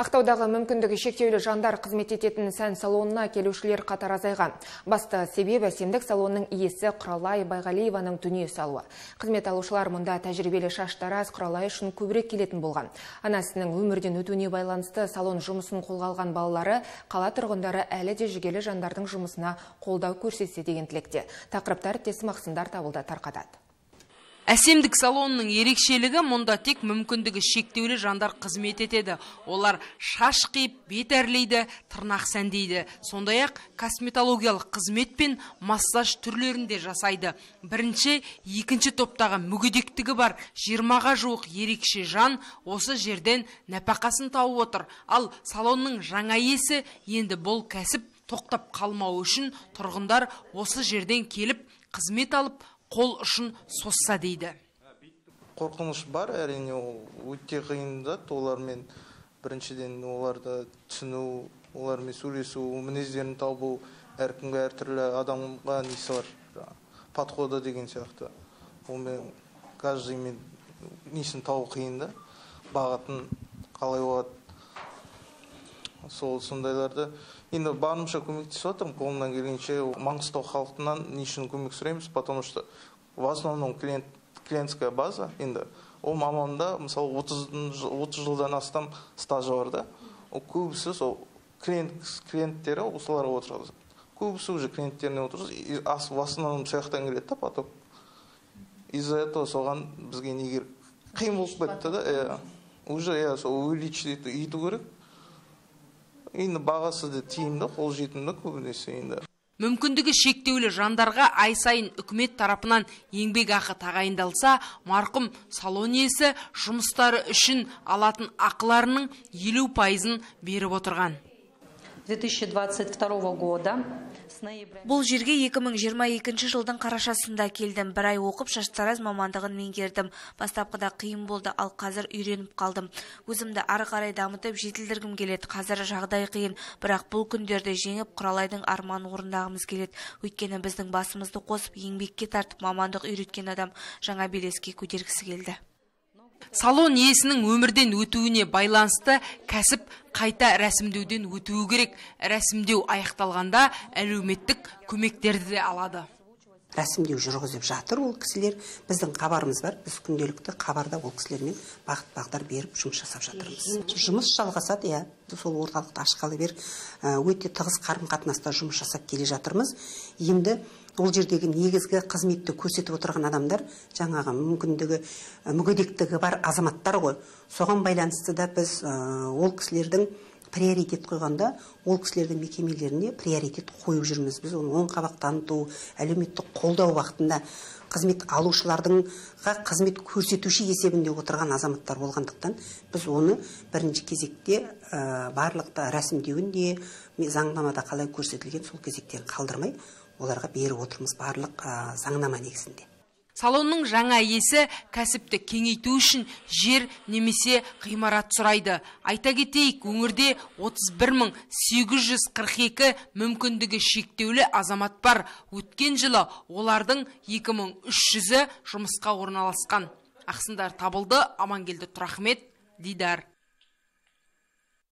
Ақтаудағы мүмкіндігі шектеулі жандар қызмет ететін сән салонына келушілер қатар азайған. Басты себеп әсемдік салонның иесі Құралай Байғалиеваның дүние салуы. Қызмет алушылар мұнда тәжірибелі шаштараз Құралай үшін көбірек келетін болған. Анасының өмірден өтуіне байланысты салон жұмысын қолға алған балалары қала тұрғындары әлі де жүгелі жандардың жұмысына қолдау көрсетсе деген тілекте. Тақырыптар тесім ақсындар табылды тарқатады. Әсемдік салонының ерекшелігі мұнда тек мүмкіндігі шектеулі жандар қызмет етеді. Олар шаш қиып, бет әрлейді, тырнақ сәндейді. Сондай-ақ косметологиялық қызмет пен массаж түрлерінде жасайды. Бірінші, екінші топтағы мүгедектігі бар 20-ға жуық ерекше жан осы жерден нәпақасын тауып отыр. Ал салонның жаңа иесі енді бұл кәсіп тоқтап қалмау үшін тұрғындар осы жерден келіп қызмет алып қол ұшын сосса дейді. Қорқыныш бар әрине ол өте қиын зат олармен біріншіден оларды түсіну олармен сөйлесу мінездерін табу әркімге әртүрлі адамға несі бар? Подходы деген сияқты. Онымен каждыймен несін табу қиын да бағытын қалай болады? Сол сондайларды енді барынша көмектесіп жатырмын. Қолымнан келгенше маңғыстау халқынан не үшін көмек сұраймыз? Потому что в основном клиент клиентская база. Енді ол мамамда мысалы отыз жылдан астам стажы бар да. Көбісі сол клиент клиенттері осыларға отырғызады көбісі уже клиенттеріне отырғызады в основном сол жақтан келеді да поток. Из за этого соған бізге неге қиын болып кетті да иә. Уже иә сол увеличить ету керек. Енді бағасы да тиімді қолжетімді көбінесе енді. Мүмкіндігі шектеулі жандарға ай сайын үкімет тарапынан еңбекақы тағайындалса марқұм салон иесі жұмыстары үшін алатын ақыларының елу пайызын беріп отырған. 2022 года бұл жерге 2022 жылдың қарашасында келдім. Бір ай оқып шаштараз мамандығын меңгердім. Бастапқыда қиын болды ал қазір үйреніп қалдым. Өзімді ары қарай дамытып жетілдіргім келеді. Қазір жағдай қиын бірақ бұл күндерді жеңіп құралайдың арманын орындағымыз келеді. Өйткені біздің басымызды қосып еңбекке тартып мамандық үйреткен адам жаңа белеске көтергісі келді. Салон иесінің өмірден өтуіне байланысты кәсіп қайта рәсімдеуден өтуі керек. Рәсімдеу аяқталғанда әлеуметтік көмектерді де алады. Рәсімдеу жүргізіп жатыр ол кісілер. Біздің хабарымыз бар біз күнделікті хабарда ол кісілермен бағыт бағдар беріп жұмыс жасап жатырмыз. Жұмыс жалғасады иә. Сол орталықты ашқалы бер өте тығыз қарым қатынаста жұмыс жасап келе жатырмыз. Енді ол жердегі негізгі қызметті көрсетіп отырған адамдар жаңағы мүмкіндігі мүгедектігі бар азаматтар ғой. Соған байланысты да біз ол кісілердің приоритет қойғанда ол кісілердің мекемелеріне приоритет қойып жүрміз. Біз оны оң қабақ таныту әлеуметтік қолдау уақытында қызмет алушылардыңға қызмет көрсетуші есебінде отырған азаматтар болғандықтан біз оны бірінші кезекте ә, барлықта рәсімдеуін де заңнамада қалай көрсетілген сол кезектен қалдырмай оларға беріп отырмыз барлық заңнама негізінде. Салонның жаңа иесі кәсіпті кеңейту үшін жер немесе ғимарат сұрайды. Айта кетейік өңірде 31 842 мүмкіндігі шектеулі азамат бар. Өткен жылы олардың 2300-і жұмысқа орналасқан. Ақсындар табылды. Амангелді тұрахмет дидар.